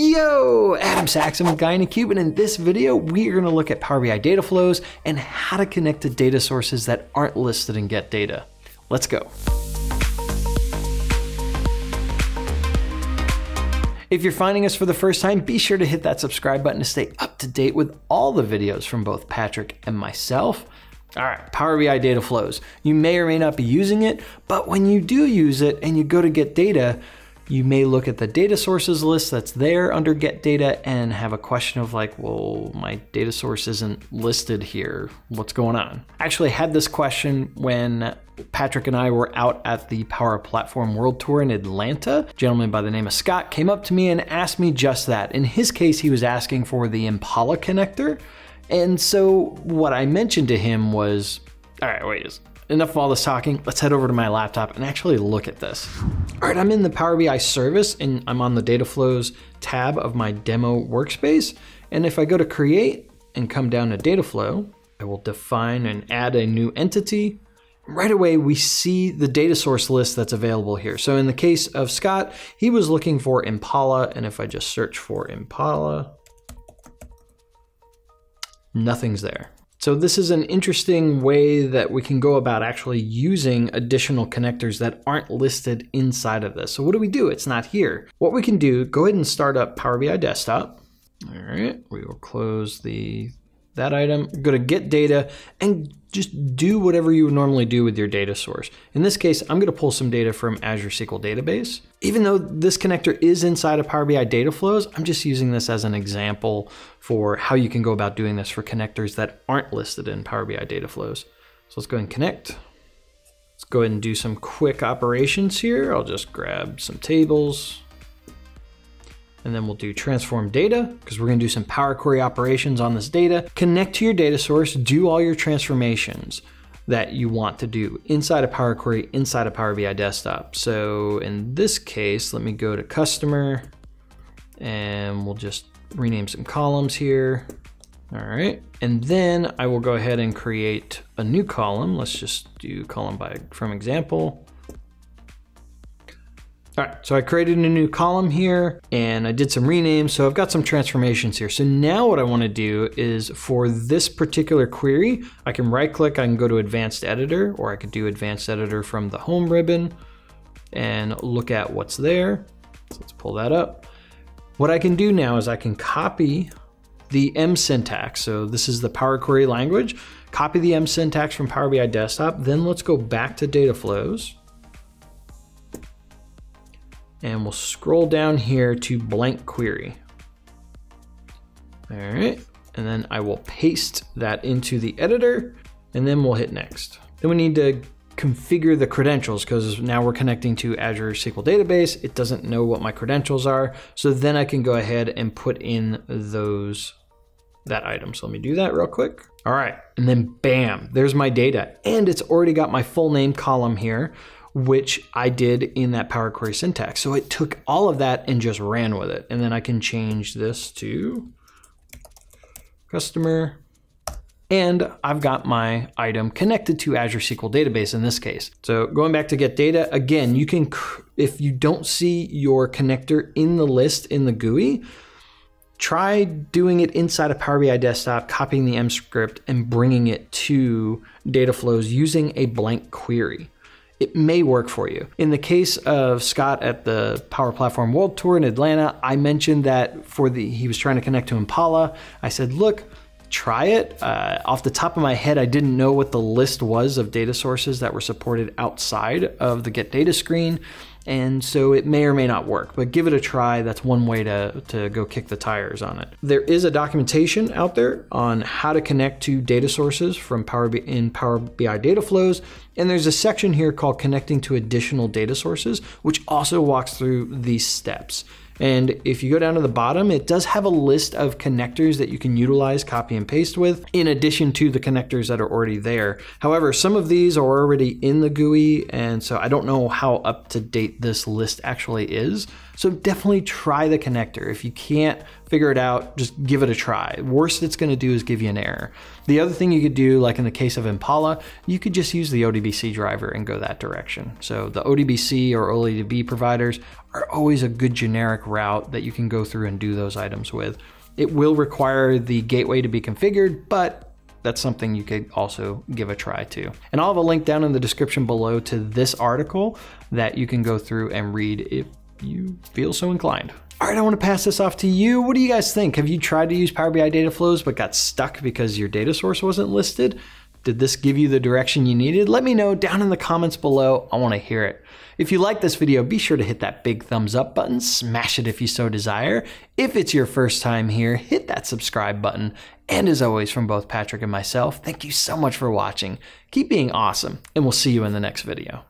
Yo, Adam Saxton with Guy in a Cube, and in this video, we are going to look at Power BI data flows and how to connect to data sources that aren't listed in Get Data. Let's go. If you're finding us for the first time, be sure to hit that subscribe button to stay up to date with all the videos from both Patrick and myself. All right, Power BI data flows. You may or may not be using it, but when you do use it and you go to get data, you may look at the data sources list that's there under get data and have a question of like, well, my data source isn't listed here. What's going on? I actually had this question when Patrick and I were out at the Power Platform World Tour in Atlanta. A gentleman by the name of Scott came up to me and asked me just that. In his case, he was asking for the Impala connector. And so what I mentioned to him was, all right, wait, enough of all this talking. Let's head over to my laptop and actually look at this. All right, I'm in the Power BI service and I'm on the data flows tab of my demo workspace. And if I go to create and come down to data flow, I will define and add a new entity. Right away, we see the data source list that's available here. So in the case of Scott, he was looking for Impala. And if I just search for Impala, nothing's there. So this is an interesting way that we can go about actually using additional connectors that aren't listed inside of this. So what do we do? It's not here. What we can do, go ahead and start up Power BI Desktop. All right, we will close the that item, go to get data and just do whatever you would normally do with your data source. In this case, I'm gonna pull some data from Azure SQL Database. Even though this connector is inside of Power BI data flows, I'm just using this as an example for how you can go about doing this for connectors that aren't listed in Power BI data flows. So let's go and connect. Let's go ahead and do some quick operations here. I'll just grab some tables, and then we'll do transform data because we're going to do some Power Query operations on this data. Connect to your data source, do all your transformations that you want to do inside of Power Query, inside of Power BI Desktop. So in this case, let me go to customer and we'll just rename some columns here. All right, and then I will go ahead and create a new column. Let's just do column by from example. All right, so I created a new column here and I did some renames. So I've got some transformations here. So now what I wanna do is for this particular query, I can right click, I can go to advanced editor or I could do advanced editor from the home ribbon and look at what's there. So let's pull that up. What I can do now is I can copy the M syntax. So this is the Power Query language. Copy the M syntax from Power BI Desktop. Then let's go back to data flows and we'll scroll down here to blank query. All right, and then I will paste that into the editor and then we'll hit next. Then we need to configure the credentials because now we're connecting to Azure SQL Database. It doesn't know what my credentials are. So then I can go ahead and put in those that item. So let me do that real quick. All right, and then bam, there's my data. And it's already got my full name column here which I did in that Power Query syntax. So it took all of that and just ran with it. And then I can change this to customer. And I've got my item connected to Azure SQL Database in this case. So going back to get data, again, you can, if you don't see your connector in the list in the GUI, try doing it inside of Power BI Desktop, copying the M script and bringing it to data flows using a blank query it may work for you. In the case of Scott at the Power Platform World Tour in Atlanta, I mentioned that for the he was trying to connect to Impala. I said, look, try it. Uh, off the top of my head, I didn't know what the list was of data sources that were supported outside of the Get Data screen and so it may or may not work, but give it a try. That's one way to, to go kick the tires on it. There is a documentation out there on how to connect to data sources from Power in Power BI data flows, and there's a section here called connecting to additional data sources, which also walks through these steps. And if you go down to the bottom, it does have a list of connectors that you can utilize, copy and paste with, in addition to the connectors that are already there. However, some of these are already in the GUI, and so I don't know how up to date this list actually is. So definitely try the connector. If you can't figure it out, just give it a try. Worst it's gonna do is give you an error. The other thing you could do, like in the case of Impala, you could just use the ODBC driver and go that direction. So the ODBC or OLEDB providers are always a good generic route that you can go through and do those items with. It will require the gateway to be configured, but that's something you could also give a try to. And I'll have a link down in the description below to this article that you can go through and read you feel so inclined. All right, I want to pass this off to you. What do you guys think? Have you tried to use Power BI data flows but got stuck because your data source wasn't listed? Did this give you the direction you needed? Let me know down in the comments below. I want to hear it. If you like this video, be sure to hit that big thumbs up button, smash it if you so desire. If it's your first time here, hit that subscribe button. And as always, from both Patrick and myself, thank you so much for watching. Keep being awesome, and we'll see you in the next video.